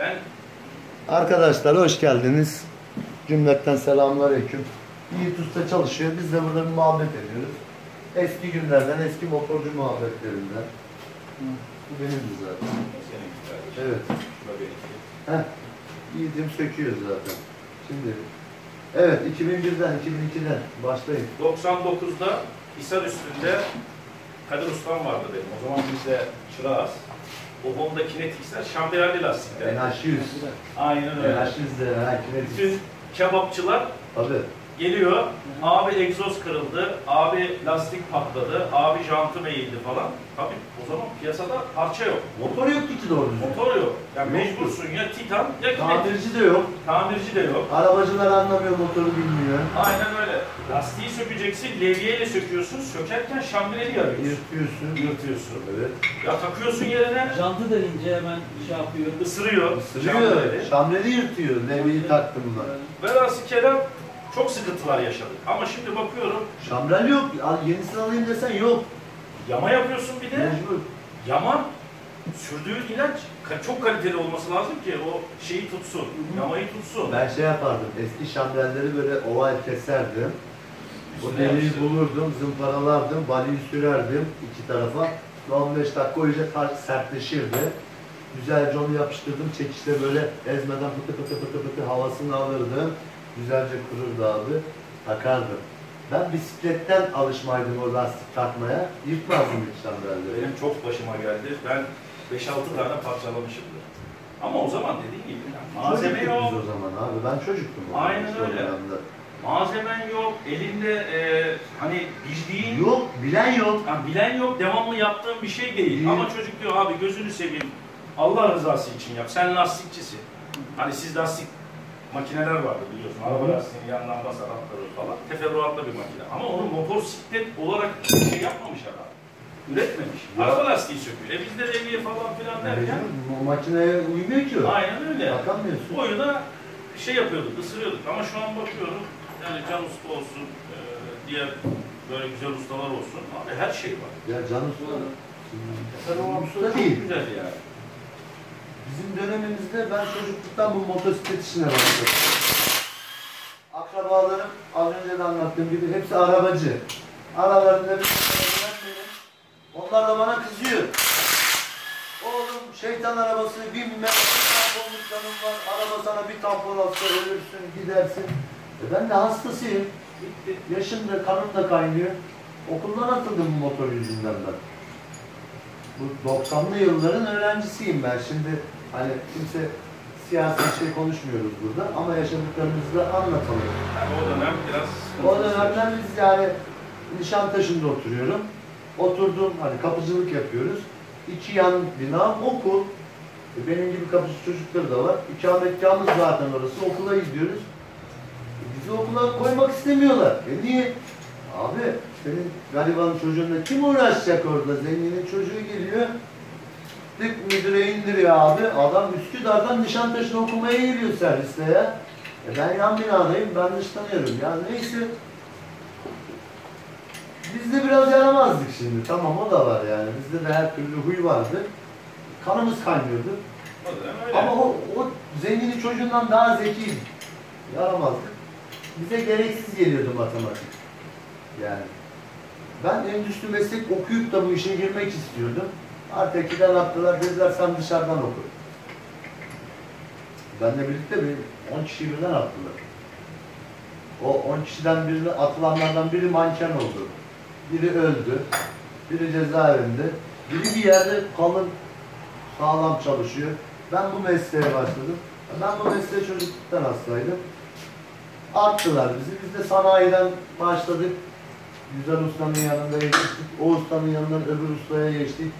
Ben Arkadaşlar hoş geldiniz. Cümletten selamünaleyküm. Yiğit Usta çalışıyor. Biz de burada bir muhabbet ediyoruz. Eski günlerden, eski motorcu muhabbetlerinden. Bu benimdi zaten. Evet. Heh. Yiğit'im söküyor zaten. Şimdi. Evet 2001'den, 2002'den başlayın. 99'da Hisar üstünde Kadir Ustam vardı benim. O zaman biz de çırağız. O Honda Kinetics'ler şambiyerli lastikler. NH100. Aynen öyle. NH100 de, kinetik. Bütün kebapçılar Tabii. Geliyor. Abi egzoz kırıldı, abi lastik patladı, abi jantım eğildi falan. Tabii o zaman piyasada parça yok. Motor yoktu ki doğru düzgün. Motor yok. Yani mecbursun ya Titan ya Kinetic. Tamirci de yok. Tamirci de yok. Arabacılar anlamıyor, motoru bilmiyor. Aynen öyle. Lastiği sökeceksin, levyeyle söküyorsun. Sökerken şambireli yarıyorsun. Yırtıyorsun. Yırtıyorsun. Evet. Ya takıyorsun yerine, Jantı da ince hemen şey yapıyor. ısırıyor. Isırıyor. şambireli. Şamreli yırtıyor. Levyeyi taktım ben. Velhasıl kelam çok sıkıntılar yaşadık. Ama şimdi bakıyorum, Şamrel yok. Al, yenisini alayım desen yok. yama yapıyorsun bir de. Mecbur. Yama, sürdüğün ilaç çok kaliteli olması lazım ki o şeyi tutsun, yamayı tutsun. Ben şey yapardım. Eski şamrelleri böyle oval keserdim. O deliği bulurdum, zımparalardım, baliyi sürerdim iki tarafa. 15 dakika iyice taş sertleşirdi. Güzelce onu yapıştırdım. Çekişte böyle ezmeden pıtı pıtı pıtı pıtı havasını alırdım. Güzelce kururdu abi. Takardım. Ben bisikletten alışmaydım o lastik takmaya. Yırtmazdım hiç şamrelleri. Benim çok başıma geldi. Ben 5-6 tane parçalamışımdır. Ama o zaman dediğin gibi yani malzeme yok, o zaman abi. Ben çocuktum. o zaman Aynen o öyle. dönemde. malzemen yok, elinde e, hani bildiğin, Yok, bilen yok. yani bilen yok, devamlı yaptığın bir şey değil. Değil. Ama çocuk diyor abi gözünü seveyim, Allah rızası için yap, sen lastikçisin. Hani siz lastik makineler vardı biliyorsun, araba Hı. lastiğini yandan basar atları falan, teferruatlı bir makine. Ama onu motosiklet olarak şey yapmamış adam. Üretmemiş. Ya. Araba lastiği söküyor. E bizde devriye falan filan derken, O makineye uymuyor ki o. aynen öyle. Bakamıyorsun. Oyuna şey yapıyorduk, ısırıyorduk ama şu an bakıyorum yani Can Usta olsun, e, diğer böyle güzel ustalar olsun. Abi her şey var. Ya Can Usta, Sen o Usta değil. güzel yani. Bizim dönemimizde ben çocukluktan bu motosiklet işine başladım. Akrabalarım az önce de anlattığım gibi hepsi arabacı. Aralarında bir. Onlar da bana kızıyor. Oğlum şeytan arabası binme, tamponluk canım var. Araba sana bir tampon atsa ölürsün, gidersin. E ben de hastasıyım. Yaşım da kanım da kaynıyor. Okuldan atıldım bu motor yüzünden ben. Bu 90'lı yılların öğrencisiyim ben. Şimdi hani kimse siyasi bir şey konuşmuyoruz burada ama yaşadıklarımızı da anlatalım. Yani o dönem biraz O dönemden biz yani Nişantaşı'nda oturuyorum. Oturdum hani kapıcılık yapıyoruz. İki yan bina okul. E, Benim gibi kapıcı çocukları da var. İkametgahımız zaten orası. Okula gidiyoruz. E, Bizi okula koymak istemiyorlar. E niye? Abi senin garibanın çocuğunla kim uğraşacak orada? Zenginin çocuğu geliyor. Tık müdüre indiriyor abi. Adam Üsküdar'dan Nişantaşı'na okumaya geliyor serviste ya. E ben yan binadayım, ben dışlanıyorum. Ya neyse. Biz de biraz yaramazdık şimdi. Tamam o da var yani. Bizde de her türlü huy vardı. Kanımız kaynıyordu. Ama o, o zenginin çocuğundan daha zekiydi. Yaramazdık. Bize gereksiz geliyordu matematik. Yani. Ben endüstri meslek okuyup da bu işe girmek istiyordum. Arteki'den attılar dediler sen dışarıdan oku. Benle birlikte bir 10 kişi birden attılar. O 10 kişiden birini atılanlardan biri manken oldu. Biri öldü. Biri cezaevinde. Biri bir yerde kalın sağlam çalışıyor. Ben bu mesleğe başladım. Ben bu mesleğe çocukluktan hastaydım. Attılar bizi. Biz de sanayiden başladık. Güzel ustanın yanında yetiştik. O ustanın yanından öbür ustaya geçtik.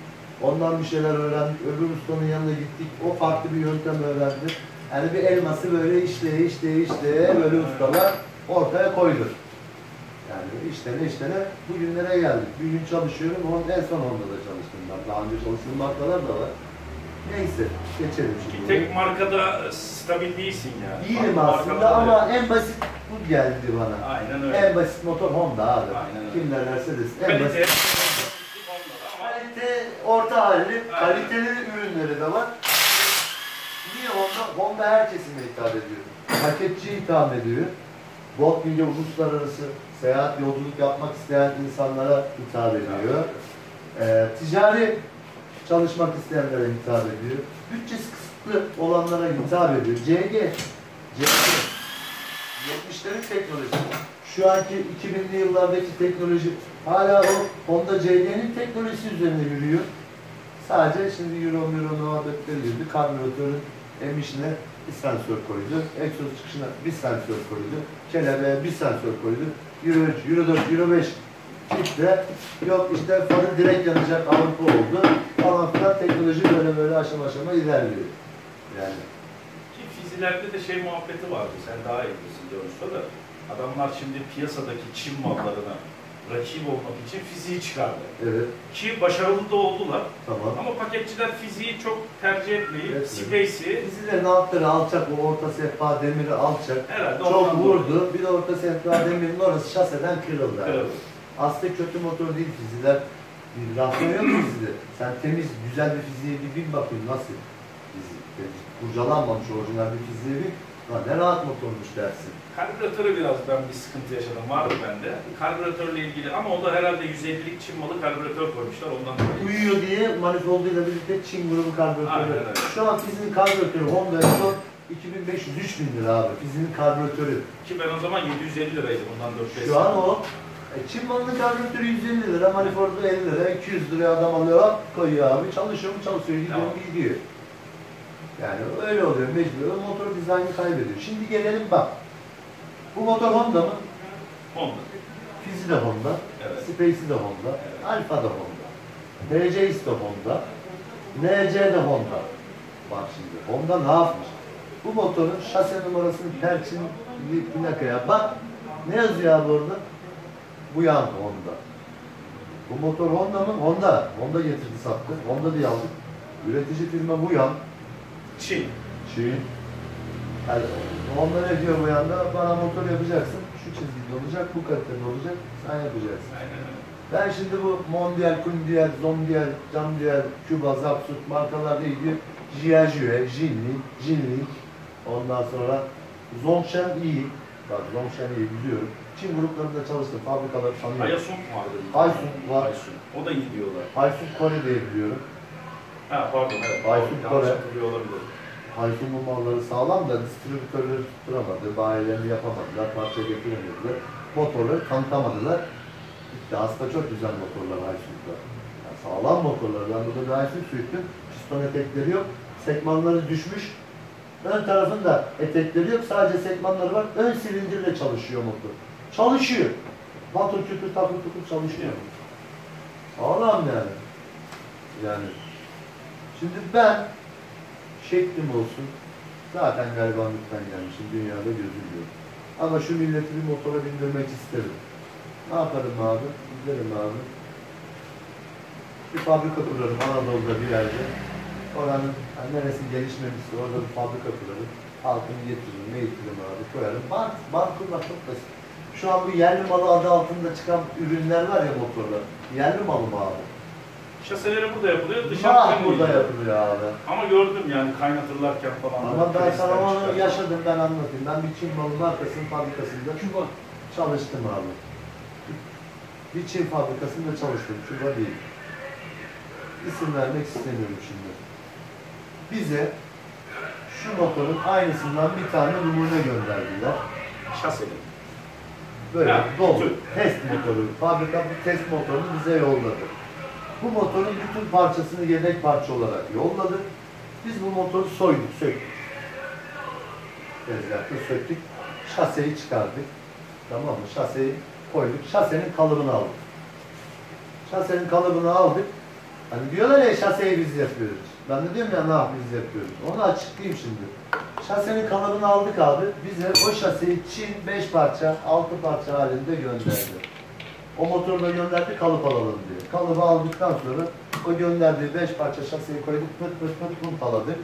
Ondan bir şeyler öğrendik. Öbür ustanın yanına gittik. O farklı bir yöntem öğrendi. Yani bir elması böyle işleye işleye işleye böyle ustalar ortaya koydu. Yani işlene işlene bugünlere geldik. Bir gün çalışıyorum. Onun en son onda da çalıştım ben. Daha önce çalıştığım markalar da var. Neyse geçelim şimdi. tek markada stabil değilsin yani. Değilim aslında ama en basit bu geldi bana. Aynen öyle. En basit motor Honda abi. Aynen öyle. Kimler Mercedes. En Kalite, basit. Kalite orta halli, kaliteli ürünleri de var. niye Honda? Honda her kesime hitap ediyor. Paketçiye hitap ediyor. Bot gibi uluslararası seyahat, yolculuk yapmak isteyen insanlara hitap ediyor. Ee, ticari çalışmak isteyenlere hitap ediyor. Bütçesi kısıtlı olanlara hitap ediyor. CG, CG, 70'lerin teknolojisi. Şu anki 2000'li yıllardaki teknoloji hala o Honda CG'nin teknolojisi üzerine yürüyor. Sadece şimdi Euro Euro muhabbetleri girdi. Karbüratörün emişine bir sensör koydu. Egzoz çıkışına bir sensör koydu. Kelebeğe bir sensör koydu. Euro 3, Euro 4, Euro 5 çıktı. Yok işte farı direkt yanacak Avrupa oldu. Falan filan teknoloji böyle böyle aşama aşama ilerliyor. Yani Ki fizilerde de şey muhabbeti vardı. Sen daha iyi bilirsin Yunus'ta da. Adamlar şimdi piyasadaki Çin mallarına rakip olmak için fiziği çıkardı. evet Ki başarılı da oldular. tamam. Ama paketçiler fiziği çok tercih etmeyip Evet. Space'i Dizilerin altları alçak, o orta sehpa demiri alçak. herhalde Çok vurdu. Bir de orta sehpa demirin orası şaseden kırıldı. kırıldı. Aslında kötü motor değil fiziler. Rafya yok mu fizide? Sen temiz, güzel bir fiziğe bir bin bakayım nasıl? Fizik, kurcalanmamış orijinal bir fiziğe bir. Lan ne rahat motormuş dersin. Karbüratörü biraz ben bir sıkıntı yaşadım. Vardı bende. Karbüratörle ilgili ama o da herhalde 150'lik Çin malı karbüratör koymuşlar ondan dolayı. Uyuyor diye manifolduyla birlikte Çin grubu Aynen karbüratörü. öyle. Şu an fizinin karbüratörü Honda Esso 2500-3000 lira abi. Fizinin karbüratörü. Ki ben o zaman 750 liraydı bundan 4-5 Şu an o. E, Çin malının karbüratörü 150 lira, manifoldu 50 lira, 200 liraya adam alıyor, koyuyor abi. Çalışıyor mu çalışıyor, gidiyor mu Tamam. gidiyor. Yani öyle oluyor mecbur. Motor dizaynı kaybediyor. Şimdi gelelim bak. Bu motor Honda mı? Honda. Fizi de Honda, Evet. Space'i de Honda, Evet. Alfa da Honda, DC'si de Honda, NC de Honda. Bak şimdi Honda ne yapmış? Bu motorun şase numarasını perçin plakaya bak. Ne yazıyor abi orada? Bu yan Honda. Bu motor Honda mı? Honda. Honda getirdi sattı. Honda diye aldık. Üretici firma bu yan. Çin. Çin. Yani Honda ne diyor bu yanda? Bana motor yapacaksın. Şu çizgide olacak, bu kalitede olacak. Sen yapacaksın. Aynen öyle. Ben şimdi bu Mondial, Kundial, Zondial, Camdial, Cuba, Zapsut markalarda gidiyor. Jiajue, Jinli, Jinli. Ondan sonra Zongshan iyi. Bak Zongshan iyi biliyorum. Çin gruplarında çalıştım. Fabrikaları tanıyorum. Ayasung vardı. Ayasung var. Ayasung. O da iyi diyorlar. Haysun Kore diye biliyorum. Ha pardon evet. Yanlış Kore. olabilir. Haysun'un malları sağlam da distribütörleri tutturamadı. Bayilerini yapamadılar. Parça getiremediler. Motorları tanıtamadılar. Aslında çok güzel motorlar Haysun'da. Yani sağlam motorlar. Ben burada bir Haysun sürttüm. Piston etekleri yok. Sekmanları düşmüş. Ön tarafında etekleri yok. Sadece sekmanları var. Ön silindirle çalışıyor motor. Çalışıyor. Motor kütür takır tukur çalışıyor. Sağlam yani. Yani. Şimdi ben şeklim olsun. Zaten garibanlıktan gelmişim. Dünyada gözüm. Ama şu milleti bir motora bindirmek isterim. Ne yaparım abi? Giderim abi. Bir fabrika kurarım Anadolu'da bir yerde. Oranın hani neresi gelişmemişse orada bir fabrika kurarım. Halkını getiririm, eğitirim abi, koyarım. Bank, bank kurmak çok basit. Şu an bu yerli malı adı altında çıkan ürünler var ya motorlar. Yerli malı mı abi? Şaseleri burada yapılıyor. Dışarı Dışarıdan burada yapılıyor abi. Ama gördüm yani kaynatırlarken falan. Ama ben sana onu yaşadım ben anlatayım. Ben bir Çin malı markasının fabrikasında Küba. çalıştım abi. Bir Çin fabrikasında çalıştım. Şurada değil. İsim vermek istemiyorum şimdi. Bize şu motorun aynısından bir tane numune gönderdiler. Şaseli. Böyle dolu. Test motoru. Fabrika bu test motorunu bize yolladı. Bu motorun bütün parçasını yedek parça olarak yolladı. Biz bu motoru soyduk, söktük. Tezgahta söktük. Şaseyi çıkardık. Tamam mı? Şaseyi koyduk. Şasenin kalıbını aldık. Şasenin kalıbını aldık. Hani diyorlar ya şaseyi biz yapıyoruz. Ben de diyorum ya yap biz yapıyoruz. Onu açıklayayım şimdi. Şasenin kalıbını aldık abi. Bize o şaseyi Çin 5 parça, 6 parça halinde gönderdi. O motorla gönderdi kalıp alalım diye. Kalıbı aldıktan sonra o gönderdiği 5 parça şaseyi koyduk pıt pıt pıt puntaladık.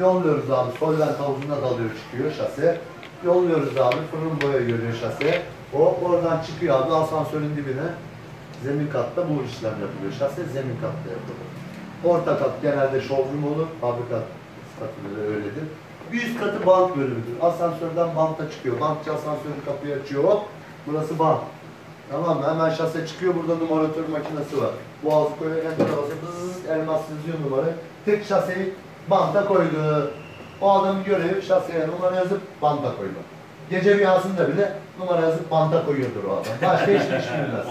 Yolluyoruz abi. Solvent havuzuna dalıyor çıkıyor şase. Yolluyoruz abi. Fırın boya görüyor şase. O oradan çıkıyor abi asansörün dibine. Zemin katta bu işlem yapılıyor. Şase zemin katta yapılıyor. Orta kat genelde showroom olur. Fabrika katı da öyledir. Bir üst katı bant bölümüdür. Asansörden banta çıkıyor. Bantçı asansörü kapıyı açıyor. Hop. Burası bant. Tamam mı? Hemen şase çıkıyor. Burada numaratör makinesi var. Boğazı koyuyor. En tarafa bzzz, elmas yazıyor numara. Tek şaseyi banta koydu. O adamın görevi şaseye numara yazıp banta koymak. Gece rüyasında bile numara yazıp banta koyuyordur o adam. Başka hiçbir iş bilmez.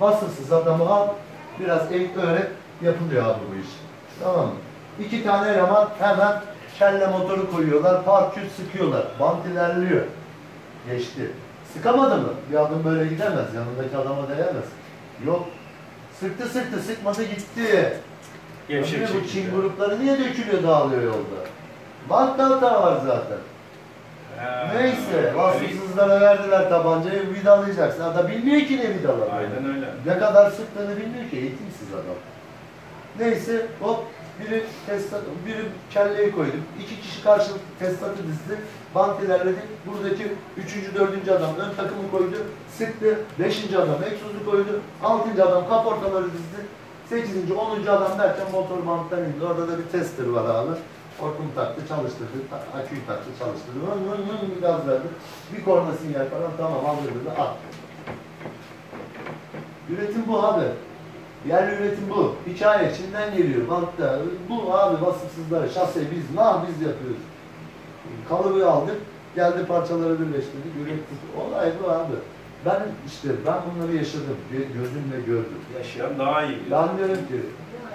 Vasıfsız adamı al, biraz eğit öğret, yapılıyor abi bu iş. Tamam mı? İki tane eleman hemen kelle motoru koyuyorlar, parkür sıkıyorlar. Bant ilerliyor. Geçti. Sıkamadı mı? Bir adım böyle gidemez, yanındaki adama değemez. Yok. Sıktı sıktı, sıkmadı gitti. Gevşek bu Çin grupları niye dökülüyor, dağılıyor yolda? Bantta hata var zaten. Ha. Neyse, vasıfsızlara verdiler tabancayı, vidalayacaksın. Adam bilmiyor ki ne vidalar. Aynen öyle. Ne kadar sıktığını bilmiyor ki, eğitimsiz adam. Neyse, hop, biri testat, biri kelleyi koydu. İki kişi karşılıklı testatı dizdi. Bant ilerledi. Buradaki üçüncü, dördüncü adam ön takımı koydu. Sıktı. Beşinci adam egzozu koydu. Altıncı adam kaportaları dizdi. Sekizinci, onuncu adam derken motor banttan indi. Orada da bir tester var abi. Hortum taktı, çalıştırdı. Aküyü taktı, çalıştırdı. Vın vın bir gaz verdi. Bir korna sinyal falan tamam aldırdı. At. Üretim bu abi. Yerli üretim bu. Hikaye Çin'den geliyor. Bantta. Bu abi vasıfsızlar. Şase biz. Ne biz yapıyoruz. Kalıbı aldık. Geldi parçaları birleştirdik. Ürettik. Olay bu abi. Ben işte ben bunları yaşadım. gö- Gözümle gördüm. Yaşayan daha iyi. Ben diyorum ki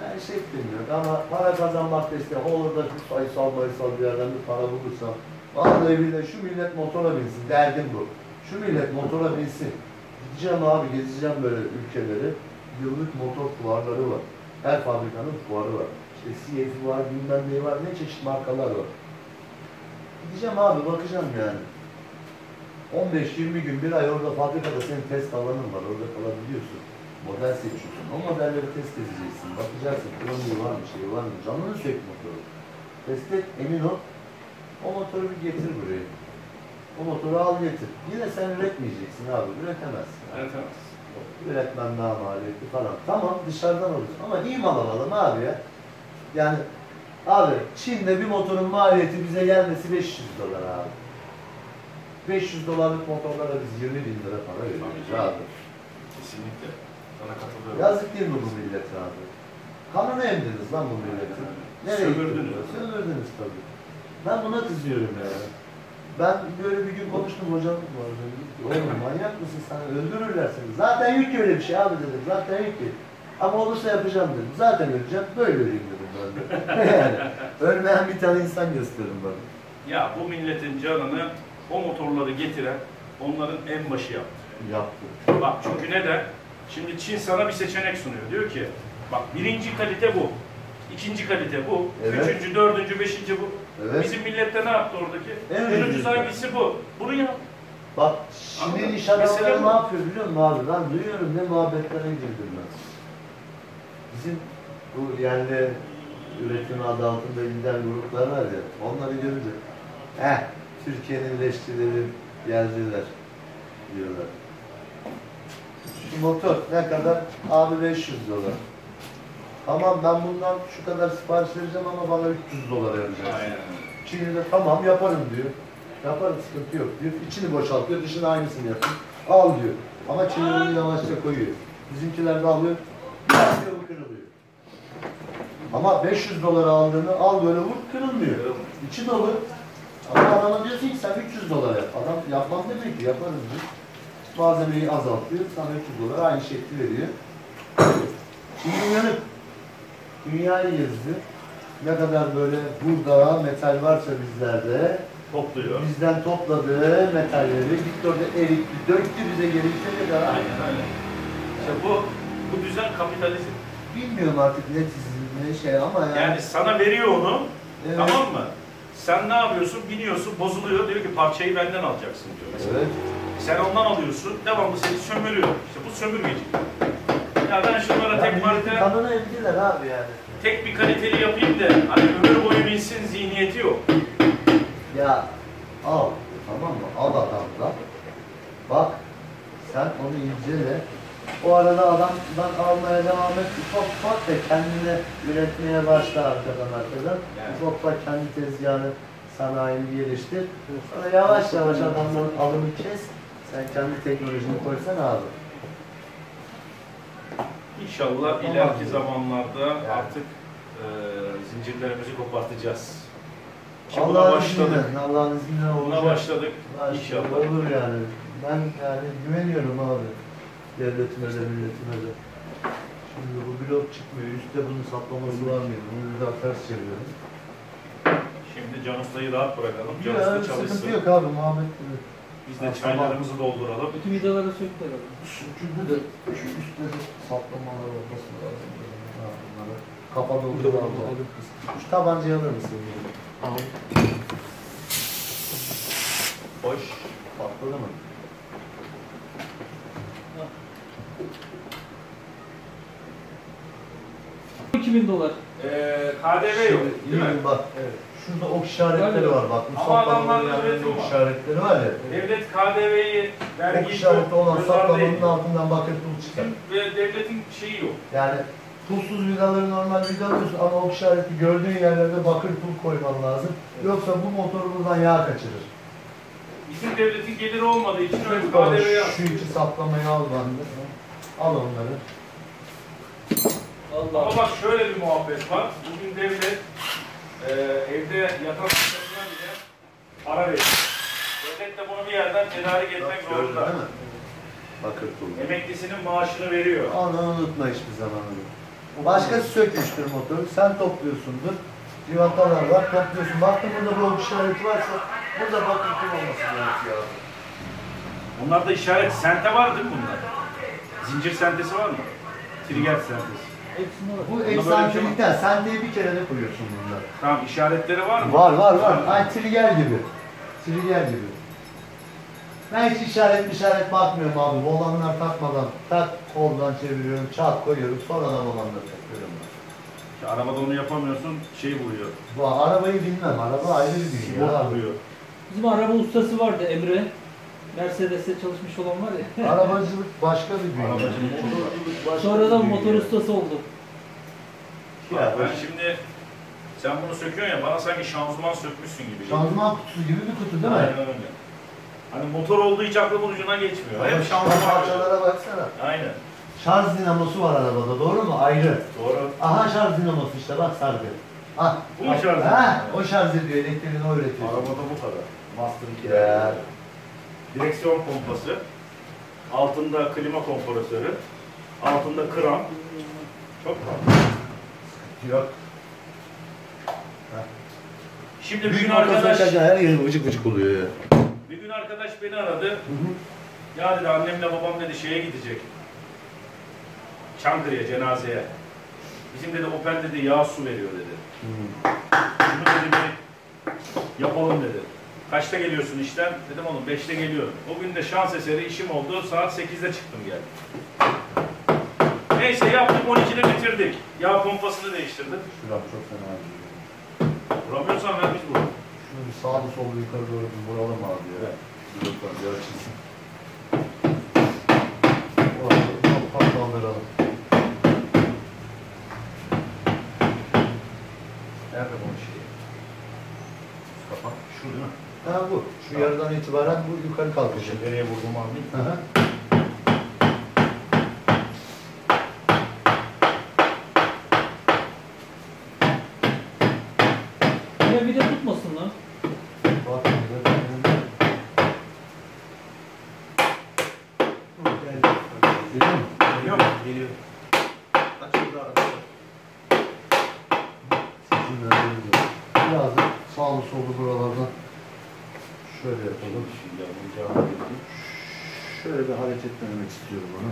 yani şeklim yok ama para kazanmak da istedim. Olur da bir sayısal mayısal bir yerden bir para bulursam. Vallahi billahi şu millet motora binsin. Derdim bu. Şu millet motora binsin. Gideceğim abi gezeceğim böyle ülkeleri. Yıllık motor fuarları var. Her fabrikanın fuarı var. İşte CF var, bilmem ne var, ne çeşit markalar var. Gideceğim abi bakacağım yani. 15-20 gün, bir ay orada fabrikada senin test alanın var, orada kalabiliyorsun. Model seçiyorsun. O modelleri test edeceksin. Bakacaksın, kroniği var mı, şey var mı? Canını sök motoru. Test et, emin ol. O motoru bir getir buraya. O motoru al getir. Yine sen üretmeyeceksin abi, üretemezsin. Evet, Üretmen daha maliyetli falan. Tamam dışarıdan alıyorsun ama iyi mal alalım abi ya. Yani abi Çin'de bir motorun maliyeti bize gelmesi 500 dolar abi. 500 dolarlık motorlara biz 20 bin lira para veriyoruz abi. Kesinlikle. Sana katılıyorum. Yazık değil mi bu millete abi? Kanını emdiniz lan bu milleti. Nereye Sömürdünüz. Sömürdünüz tabii. Ben buna kızıyorum yani. Ben böyle bir gün konuştum hocam var Oğlum manyak mısın sen öldürürler seni. Zaten ki öyle bir şey abi dedim. Zaten yok ki. Ama olursa yapacağım dedim. Zaten öleceğim. Böyle öleyim dedim ben de. yani ölmeyen bir tane insan gösterin bana. Ya bu milletin canını o motorları getiren onların en başı yaptı. Yaptı. Bak çünkü neden? Şimdi Çin sana bir seçenek sunuyor. Diyor ki bak birinci kalite bu. ikinci kalite bu. Evet. Üçüncü, dördüncü, beşinci bu. Evet. Bizim millette ne yaptı oradaki? En ucuzu. hangisi bu? Bunu yap. Bak şimdi iş adamları ne yapıyor biliyor musun abi? Ben duyuyorum ne muhabbetlere girdim ben. Bizim bu yerli üretim adı altında giden gruplar var ya, onları görünce eh Türkiye'nin leşçileri geldiler diyorlar. Şu motor ne kadar? Abi 500 dolar. Tamam ben bundan şu kadar sipariş vereceğim ama bana 300 dolar vereceksin. Çinli de tamam yaparım diyor. Yaparım sıkıntı yok diyor. İçini boşaltıyor, dışını aynısını yapıyor. Al diyor. Ama Çinli bunu yavaşça koyuyor. Bizimkiler de alıyor. Biraz bu kırılıyor. Ama 500 dolara aldığını al böyle vur kırılmıyor. İçi dolu. Ama adama diyorsun ki sen 300 dolar yap. Adam yapmam demiyor ki yaparım diyor. Malzemeyi azaltıyor. Sana 300 dolar aynı şekli veriyor. Şimdi uyanık. Dünyayı gezdi. Ne kadar böyle burada metal varsa bizlerde Topluyor. bizden topladığı metalleri gitti orada eritti, döktü bize geri kadar. Aynen öyle. İşte bu, bu düzen kapitalizm. Bilmiyorum artık ne ne şey ama yani. Yani sana veriyor onu, Evet. tamam mı? Sen ne yapıyorsun? Biniyorsun, bozuluyor. Diyor ki parçayı benden alacaksın diyor mesela. Evet. Sen ondan alıyorsun, devamlı seni sömürüyor. İşte bu sömürgeci. Ya ben şunlara Ya tek marka, kanını emdiler abi yani. tek bir kaliteli yapayım da hani ömür boyu binsin zihniyeti yok. Ya al tamam mı? Al adamdan. Bak sen onu incele. O arada adamdan almaya devam et. Ufak ufak da kendine üretmeye başla arkadan arkadan. Ufak ufak kendi tezgahını, sanayini geliştir. Sonra yavaş yavaş adamların alımı kes. Sen kendi teknolojini koysan abi. İnşallah Tamam. ileriki zamanlarda Yani. artık e, zincirlerimizi kopartacağız. Ki buna Allah'ın başladık. Allah'ın izniyle Buna olacak. başladık. Başladı, İnşallah. Olur yani. Ben yani güveniyorum abi. Devletime de milletime de. Şimdi bu blok çıkmıyor. Üstte bunun saplaması var mıydı? Bunu bir daha ters çeviriyorum. Şimdi Can Usta'yı rahat bırakalım. Can Ya, Usta sıkıntı çalışsın. yok abi Muhammed gibi. Biz de Ha, çaylarımızı dolduralım. Bütün vidaları söktü herhalde. Şurada da şu üstte de saplamalar olması lazım. Ha, bunları kafa doldur abi. Şu tabancayı alır mısın? Hoş. Patladı mı? 2000 dolar. Ee, KDV yok Şimdi, değil mi? iyi bak. Şurada ok işaretleri var bak. Bu Ama yerlerinde üretim ok var. işaretleri var ya. Devlet KDV'yi Ok vergi işareti olan ediyor. altından bakır pul çıkar. Ve devletin şeyi yok. Yani pulsuz vidaları normal vida alıyorsun ama ok işareti gördüğün yerlerde bakır pul koyman lazım. Yoksa bu motoru buradan yağ kaçırır. Bizim devletin geliri olmadığı için öyle KDV'yi Şu iki saplamayı al bende. Al onları. Allah. Ama bak şöyle bir muhabbet var. Bugün devlet e, evde yatak sırasına bile para veriyor. Devlet de bunu bir yerden tedarik etmek Gördün zorunda. değil mi? Bakır pul. Emeklisinin maaşını veriyor. Onu unutma hiçbir zaman. Başkası sökmüştür motoru, sen topluyorsundur. Civatalar var, topluyorsun. Baktın burada bu işareti varsa burada bakır pul olması gerekiyor. Onlarda işaret sente vardır bunda. Zincir sentesi var mı? Trigger sentesi. Bu şey eksantrikten, sen de bir kere de koyuyorsun bunları. Tamam işaretleri var mı? Var var var. Ay trigger gibi. Trigger gibi. Ben hiç işaret işaret bakmıyorum abi. Volanlar takmadan tak koldan çeviriyorum, çat koyuyorum. Sonradan volanları takıyorum. Ya arabada onu yapamıyorsun, şey vuruyor. Bu arabayı bilmem. Araba ayrı bir dünya vuruyor. Bizim araba ustası vardı Emre. Mercedes'te çalışmış olan var ya. Arabacılık başka bir dünya. Arabacılık. Motorculuk başka Sonradan bir motor ustası oldu. Ya, ben şimdi sen bunu söküyorsun ya bana sanki şanzıman sökmüşsün gibi. Şanzıman kutusu gibi bir kutu değil mi? Aynen öyle. Hani motor olduğu hiç aklımın ucuna geçmiyor. Hep şanzıman. parçalara baksana. Aynen. Şarj dinamosu var arabada doğru mu? Ayrı. Doğru. Aha şarj dinamosu işte bak sargı. Ah, Bu mu şarj Ha, dinamosu? o şarj ediyor, elektriğini o üretiyor. Arabada bu kadar. Master 2'de. Direksiyon pompası. Altında klima kompresörü. Altında kram. Çok var. Yok. Şimdi bir gün arkadaş, her yeri vıcık vıcık oluyor ya. bir gün arkadaş beni aradı. Ya dedi annemle babam dedi şeye gidecek. Çankırı'ya cenazeye. Bizim dedi Opel dedi yağ su veriyor dedi. Şunu dedi bir yapalım dedi. Kaçta geliyorsun işten? Dedim oğlum 5'te geliyorum. O gün de şans eseri işim oldu. Saat 8'de çıktım geldim. Neyse yaptık 12'de bitirdik. Yağ pompasını değiştirdim. Şuram çok fena. Vuramıyorsan ver biz vuralım. Şunu bir sağda solda yukarı doğru bir vuralım abi ya. Lütfen bir açılsın. Ufak kaldıralım. Nerede bu şey? Kapak şu değil mi? Ha bu. Şu yerden itibaren bu yukarı kalkacak. Nereye vurdum anlayayım. Hı hı. Yine bir de tutmasın lan. Bak, bir de- Geliyor mu? Geliyor mu? Geliyor. Açıldı arkadaşlar. Sesim nerede gidiyor? Biraz da sağlı sollu buralardan şöyle yapalım. Şimdi yapacağım. Şöyle bir hareketlenmek istiyorum onu.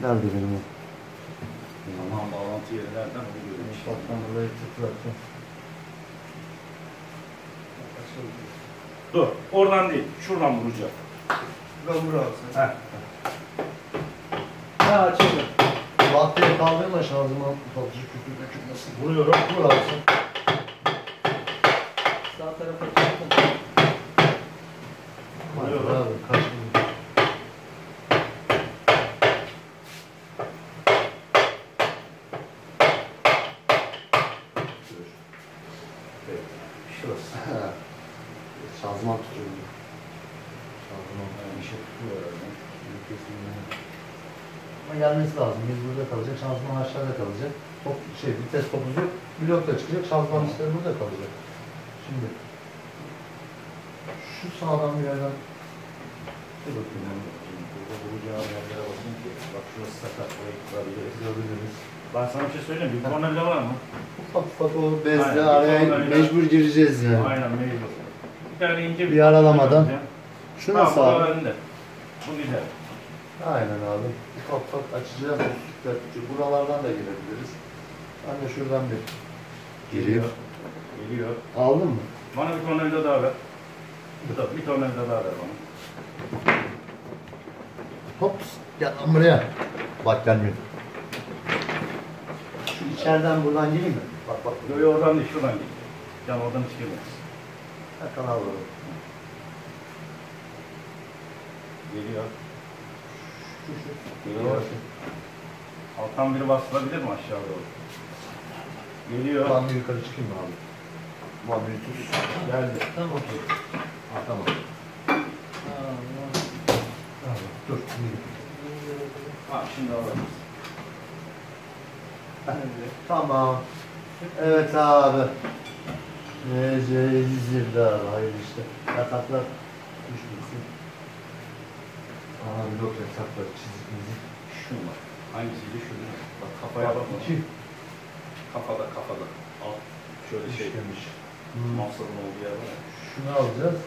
Nerede benim o? Tamam bağlantı yeri nereden onu görüyorum. Ufaktan burayı tıklatacağım. Dur, oradan değil, şuradan vuracağım. Ben burası. Heh. Ha açıldı. Batteri kaldırma şanzıman ufakcık küçük dökülmesin. Vuruyorum. Burası. Sağ tarafa çarpın. Vuruyorum. Abi kaçmıyor. Şanzıman tutuyor. Şanzıman. Yani işe tutuyor herhalde. Ama gelmesi lazım. Biz burada kalacak. Şanzıman aşağıda kalacak. Top, şey, vites topuzu blokta çıkacak. Şanzıman işleri burada kalacak. Şimdi şu sağdan bir yerden Dur bakayım. Yani burada vuracağım yerlere bakayım ki. Bak şurası sakat. Burayı kırabiliriz. Görebiliriz. Ben sana bir şey söyleyeyim. Bir kornerde var mı? Ufak ufak o bezle Aynen, araya bir mecbur gireceğiz yani. Aynen mecbur. Bir tane ince Bir aralamadan. Şu nasıl bu abi? önde. Bu güzel. Aynen abi. Ufak ufak açacağız. Buralardan da girebiliriz. Ben de şuradan bir gireyim. Geliyor. Aldın mı? Bana bir tornavida daha ver. Bu da bir tornavida daha ver bana. Hop. Gel lan buraya. Bak gelmiyor. Şu içeriden buradan gireyim mi? Bak bak. Yo yo oradan değil şuradan gel. Can oradan hiç girmez. Ha, kanal var. Geliyor. Şu şu. Geliyor. Alttan biri basılabilir mi aşağı doğru? Geliyor. Ben bir yukarı çıkayım mı abi? Magnetüs geldi. Tamam. Ha tamam. Tamam. Dur. iyi. Ha şimdi alalım. Tamam. Evet abi. Nece izledi abi. Hayır işte. Yataklar düşmesin. Aha blok yataklar çizik mizik. Şu mu? Hangisiydi şu değil mi? Bak kafaya bakma. İki. Kafada kafada. Al. Şöyle şey. Düşmemiş. Mahsurun olduğu yer var ya. Şunu alacağız.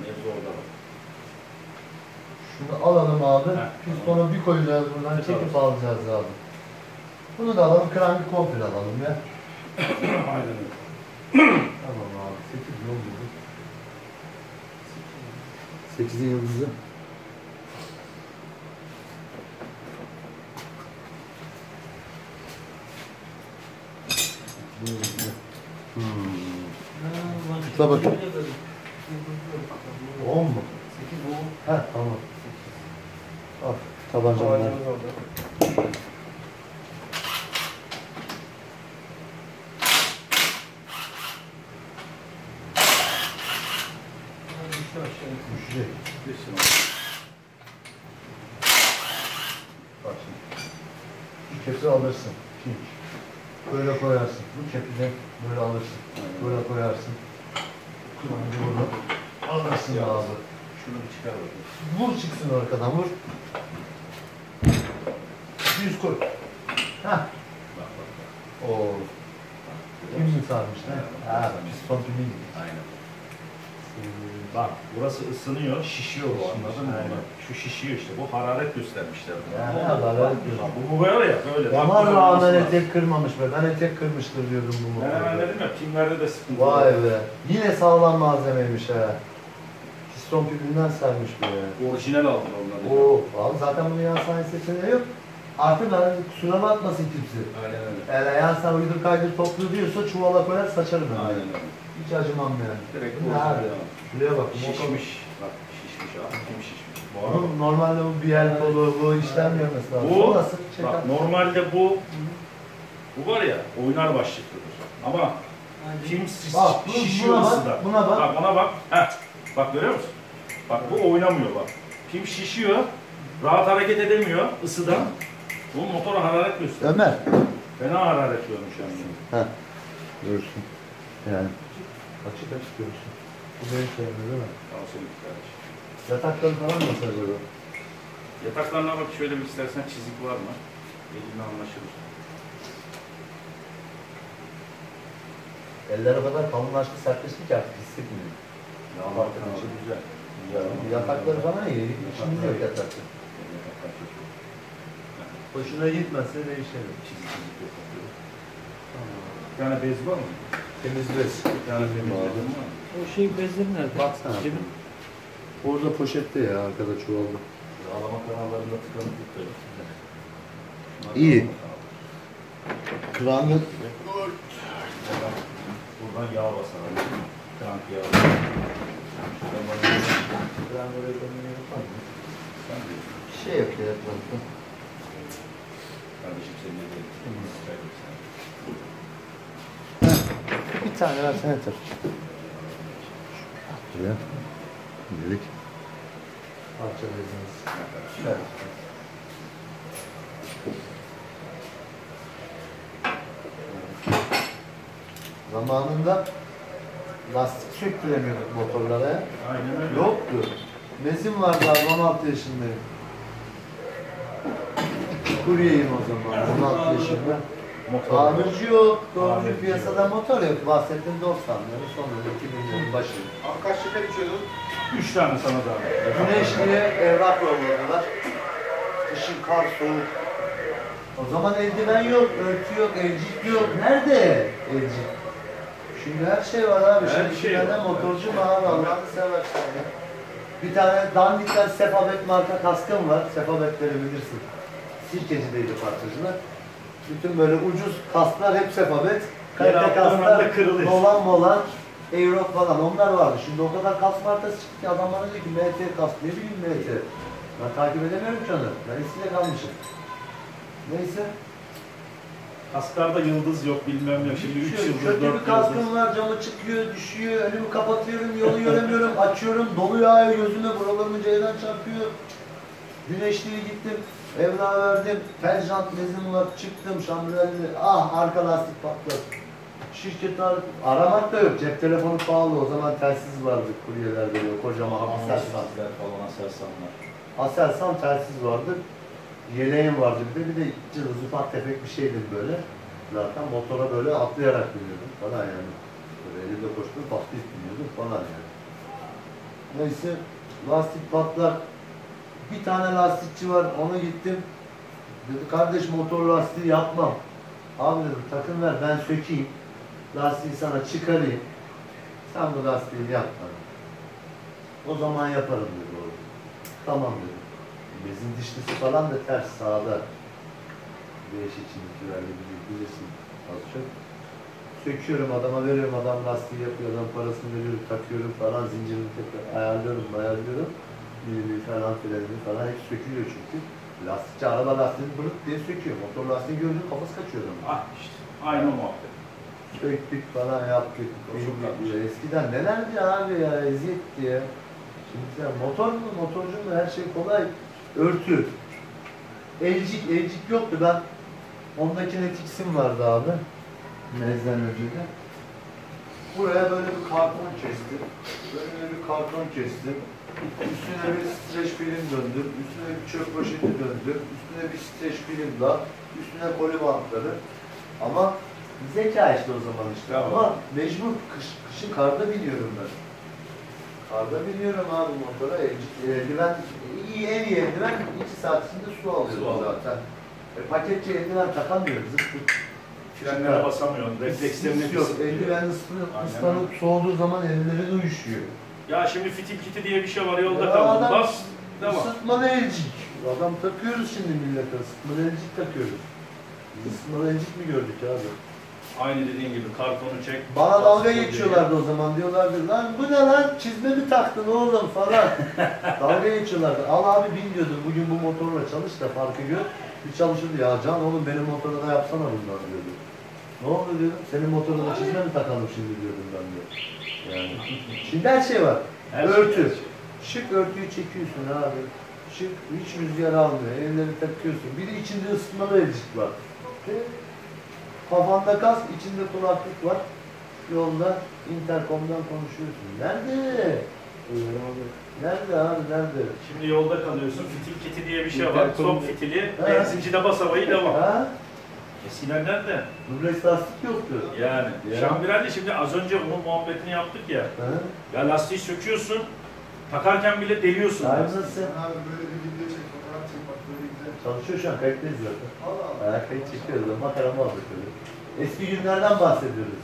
Mevzu orada bak. Şunu alalım abi. Heh, Pistonu bir koyacağız buradan. Evet, Çekip abi. alacağız abi. Bunu da alalım. Krangı komple alalım ya. Aynen öyle. Tamam abi. 8 yıl oldu. 8'in yıldızı. Tıkla bakayım. 10 mu? 8 bu. He tamam. Al tabancamı ver. Tabancamız orada. Düştü aşağı. Düşecek. Düşsün orada. Bak şimdi. Şu kepi alırsın. Şimdi. Böyle koyarsın. Bu kepi de böyle alırsın. Böyle koyarsın. Kullanıcı bunu alırsın Ya. abi. Şunu bir çıkar bakayım. Vur çıksın arkadan vur. Düz koy. Heh. Bak bak bak. Oo. Kim mi sarmış ne? Ha, pimi gibi. Aynen. Bak burası ısınıyor, şişiyor bu anladın mı? Aynen. Şu şişiyor işte. Bu hararet göstermişler. Yani Bu- hararet göster- Bak, Bu böyle ya böyle. Böyle rağmen etek kırmamış be. Ben etek kırmıştır diyordum bu Ben hemen dedim ya pimlerde de sıkıntı Vay be. Yine sağlam malzemeymiş ha. Piston pipinden sermiş bu ya. Orijinal aldım onları. Oo, abi zaten bunun yan sanayi seçeneği yok. Artık ben kusura bakmasın kimse. Aynen öyle. Eğer yan sen uydur kaydır toplu diyorsa çuvala koyar saçarım ben. Aynen öyle. Hiç acımam yani. Direkt Bu orijinal devam. Şuraya bak. Şişmiş. Bak şişmiş abi. Kim şişmiş? Bu. Bunun normalde bu bir el kolu bu işlem görmesi lazım. Bu, nasıl? Çek bak normalde bu bu var ya oynar başlıklıdır. Ama kim şiş- Bak, bu- şişiyor buna bak, buna bak. Bak buna bak. Heh. Bak görüyor musun? Bak bu oynamıyor bak. Pim şişiyor. Rahat hareket edemiyor ısıdan. Bu motora hararet gösteriyor. Ömer. Fena hararet görmüş yani. Ha. Görsün. Yani. Açık açık görsün. Bu benim şeyim değil mi? Tamam senin kardeş. Yatakları falan nasıl böyle? Yataklarına bak şöyle bir istersen çizik var mı? Elinle anlaşılır. Eller o kadar kalınlaştı, sertleşti ki artık hissetmiyor. Ya içi güzel. Yatakları falan iyi. İşimiz yok yatakta. Hoşuna gitmezse değişelim. Tane bez var mı? Temiz bez. Bir tane temiz bezim var mı? O şey bezleri nerede? Baksana. Cebin. Orada poşette ya arkada çuvalda. Ağlama kanallarında tıkanıklık da yok. İyi. Krangı Buradan, yağ basar. Krank yağı. Şey yok ya etrafta. Kardeşim senin ne diyelim? Bir tane versene yeter. Şuraya. Dedik. Parçalayacağız. Evet. Zamanında lastik söktüremiyorduk motorlara. Aynen öyle. Yoktu. Mezim vardı abi 16 yaşındayım. Kuryeyim o zaman 16 yaşında. Motor. Tamirci yok. Doğrucu piyasada motor yok. Bahsettiğim 90'ları sonunda 2000'lerin başı. Abi kaç şeker içiyordun? Üç tane sana da. Güneşli'ye evrak yolladılar. Kışın kar soğuk. O zaman eldiven yok, örtü yok, elcik yok. Nerede elcik? Şimdi her şey var abi. Her Şimdi şey bir tane var. motorcu abi Allah'ını seversen ya. Bir tane dandikten Sefabet marka kaskım var. Sefabetleri bilirsin. Sirkecideydi parçacılar. Bütün böyle ucuz kasklar hep Sefabet. Kalite kasklar, kırılıyor. dolan molan, Aerox falan onlar vardı. Şimdi o kadar kask markası çıktı ki adam bana diyor ki MT kask ne bileyim MT. Ben takip edemiyorum ki onu. Ben eskiyle kalmışım. Neyse. Kasklarda yıldız yok bilmem yok. Şimdi 3 Şu- yıldız, Kötü 4 bir yıldız. kaskım var, camı çıkıyor, düşüyor, önümü kapatıyorum, yolu göremiyorum, açıyorum, dolu yağıyor gözüme, buralarımı ceylan çarpıyor. Güneşliğe gittim, evrağı verdim, tel jant bezim var, çıktım, şambrelli, ah arka lastik patladı. Şirket ar aramak da yok, cep telefonu pahalı, o zaman telsiz vardı kuryelerde böyle kocaman Aselsan. falan Aselsanlar. Aselsan telsiz vardı, yeleğim vardı bir de, bir de cılız ufak tefek bir şeydim böyle. Zaten motora böyle atlayarak biniyordum falan yani. Böyle elimde koştum, patlayıp biniyordum falan yani. Neyse, lastik patlar. Bir tane lastikçi var, ona gittim. Dedi kardeş motor lastiği yapmam. Abi dedim takım ver ben sökeyim. Lastiği sana çıkarayım. Sen bu lastiği yap. O zaman yaparım dedi o. Tamam dedim. Bezin dişlisi falan da ters sağda. Beş için verdi bilirsin az çok. Söküyorum adama veriyorum adam lastiği yapıyor adam parasını veriyorum takıyorum falan zincirini tekrar ayarlıyorum ayarlıyorum. Milini falan frenini falan hep sökülüyor çünkü. Lastikçi araba lastiğini bırık diye söküyor. Motor lastiği görünce kafası kaçıyor adamın. Ah işte. Aynı o muhabbet. Söktük falan yaptık. Bildik ya. Eskiden nelerdi abi ya eziyetti ya. Şimdi sen motor mu motorcu mu her şey kolay. Örtü. Elcik elcik yoktu ben. Ondaki netiksim vardı abi. Mezden önce de. Buraya böyle bir karton kestim. Böyle bir karton kestim. Üstüne bir streç film döndüm. Üstüne bir çöp poşeti döndüm. Üstüne bir streç film daha. Üstüne koli bantları. Ama zeka işte o zaman işte. Tamam. Ama mecbur kış, kışın karda biniyorum ben. Karda biniyorum abi motora. Elcik- Eldiven, iyi en iyi eldiven 2 saat içinde su alıyor zaten. E, paketçi eldiven takamıyoruz. Zırt pırt. Frenlere basamıyorsun. Reflekslerini yok. Eldiven ıslanıp, soğuduğu zaman ellerin uyuşuyor. Ya şimdi fitil kiti diye bir şey var yolda Ya kaldın. adam Bas. Devam. Isıtmalı elcik. Adam takıyoruz şimdi millete. Isıtmalı elcik takıyoruz. Biz ısıtmalı elcik mi gördük abi? Aynı dediğin gibi kartonu çek. Bana dalga geçiyorlardı o zaman. Diyorlardı lan bu ne lan çizme mi taktın oğlum falan. dalga geçiyorlardı. Al abi bin diyordum. Bugün bu motorla çalış da farkı gör. Bir çalışırdı ya Can oğlum benim motorla da yapsana bunlar diyordu. Ne oldu diyordum. Senin motorla da çizme mi takalım şimdi diyordum ben de. Yani. Şimdi her şey var. Her şey, Örtü. şey. Şık örtüyü çekiyorsun abi. Şık hiç rüzgar almıyor. Elleri takıyorsun. Bir de içinde ısıtmalı elcik var. Ve kafanda kask, içinde kulaklık var. Yolda interkomdan konuşuyorsun. Nerede? Nerede abi nerede? Şimdi yolda kalıyorsun. Fitil kiti diye bir şey var. Son fitili. Ha. Benzincide bas havayı devam. Ha? Eskiden nerede? Dubleks lastik yoktu. Yani. Ya. Şambirelli şimdi az önce onun muhabbetini yaptık ya. Ha? Ya lastiği söküyorsun. Takarken bile deliyorsun. Lastiği. nasıl? Abi böyle bir video çek, fotoğraf çek bak böyle güzel. Çalışıyor şu an kayıttayız zaten. Allah kayıt çekiyoruz. Makara muhabbet öyle. Eski günlerden bahsediyoruz.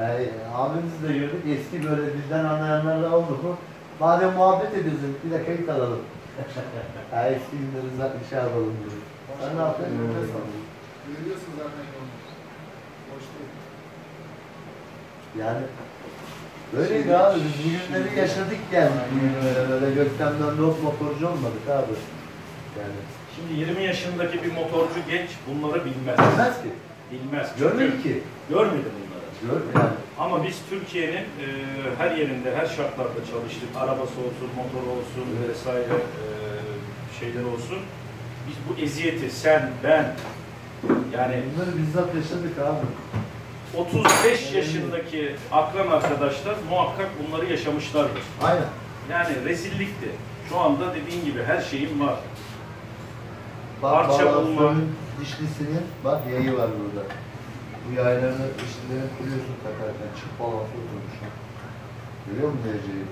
Yani, abimizi de gördük. Eski böyle bizden anlayanlar da oldu mu? Madem muhabbet ediyorsun bir de kayıt alalım. ha, eski günleri zaten şey yapalım diye. Sen ne sandın? Görüyorsun zaten yolunu. Boş değil. Yani böyleydi abi. Biz bu günleri yaşadık geldik. Böyle, göktemden not motorcu olmadık abi. Yani Şimdi 20 yaşındaki bir motorcu genç bunları bilmez. bilmez ki. Bilmez. Görmedi ki. Görmedi bunları. Gör yani. Ama biz Türkiye'nin e, her yerinde, her şartlarda çalıştık. Arabası olsun, motoru olsun vesaire e, şeyler olsun. Biz bu eziyeti sen, ben yani Bunları bizzat yaşadık abi. 35 yaşındaki akran arkadaşlar muhakkak bunları yaşamışlardır. Aynen. Yani rezillikti. Şu anda dediğin gibi her şeyin var. Parça bulma. dişlisinin bak yayı var burada. Bu yaylarını dişlilerini kuruyorsun takarken çık balansör durmuş. ha. Görüyor musun dereceyi?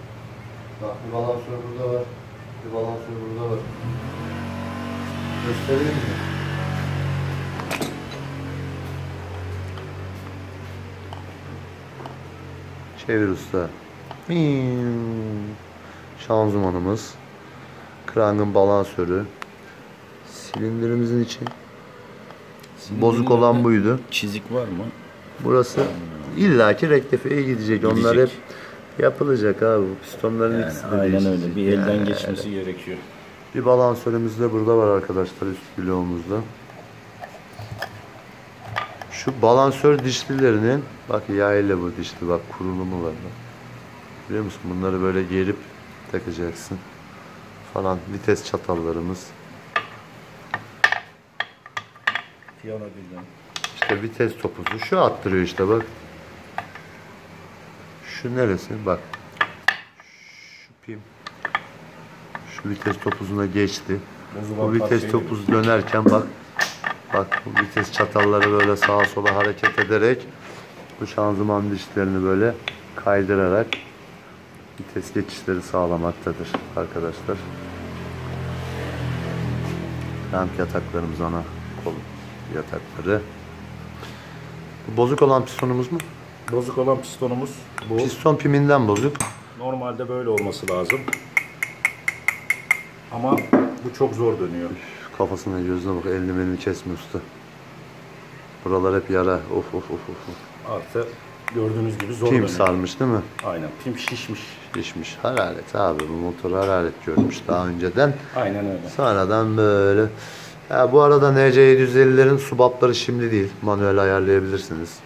Bak bir balansör burada var. Bir balansör burada var. Göstereyim mi? Çevir usta. Şanzımanımız. Krangın balansörü. Silindirimizin içi. Bozuk olan buydu. Çizik var mı? Burası illaki rektifiye gidecek. Onlar hep Gidecek. yapılacak abi. Bu pistonların Yani ikisi de aynen değişecek. öyle. Bir elden Yani geçmesi gerekiyor. Bir balansörümüz de burada var arkadaşlar üst bloğumuzda. Şu balansör dişlilerinin bak yayla bu dişli bak kurulumu var. Biliyor musun bunları böyle gerip takacaksın falan vites çatallarımız. Piyano birden. İşte vites topuzu şu attırıyor işte bak. Şu neresi bak. Şu pim. Şu vites topuzuna geçti. Bu vites topuzu dönerken bak bak bu vites çatalları böyle sağa sola hareket ederek bu şanzıman dişlerini böyle kaydırarak vites geçişleri sağlamaktadır arkadaşlar. Ramp yataklarımız ana yatakları. Bu bozuk olan pistonumuz mu? Bozuk olan pistonumuz bu. Piston piminden bozuk. Normalde böyle olması lazım. Ama bu çok zor dönüyor. Kafasına gözüne bak elini elini kesme usta. Buralar hep yara. Of of of of. Artı gördüğünüz gibi zor Pim dönüyor. sarmış değil mi? Aynen. Pim şişmiş. Şişmiş. Hararet abi bu motor hararet görmüş daha önceden. Aynen öyle. Sonradan böyle. Ya bu arada NC750'lerin subapları şimdi değil. Manuel ayarlayabilirsiniz.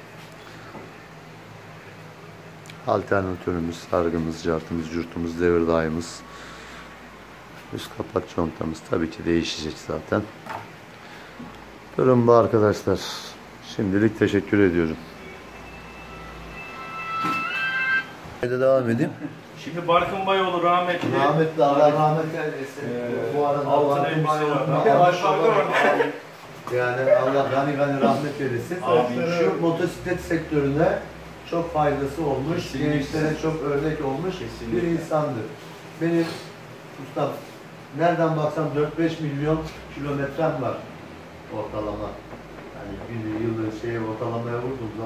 Alternatörümüz, sargımız, cartımız, curtumuz, devir dayımız. Üst kapak contamız tabii ki değişecek zaten. Durum bu arkadaşlar. Şimdilik teşekkür ediyorum. Devam edeyim. Şimdi Barkın Bayoğlu rahmetli. Rahmetli Allah rahmet eylesin. Ee, Bu arada almış olarak Yani Allah gani gani rahmet eylesin. Amin. Şu motosiklet sektöründe çok faydası olmuş, Kesinlikle. gençlere çok örnek olmuş Kesinlikle. bir insandır. Benim ustam nereden baksan 4-5 milyon kilometrem var ortalama. Yani bir yılda şeye ortalamaya vurduğum zaman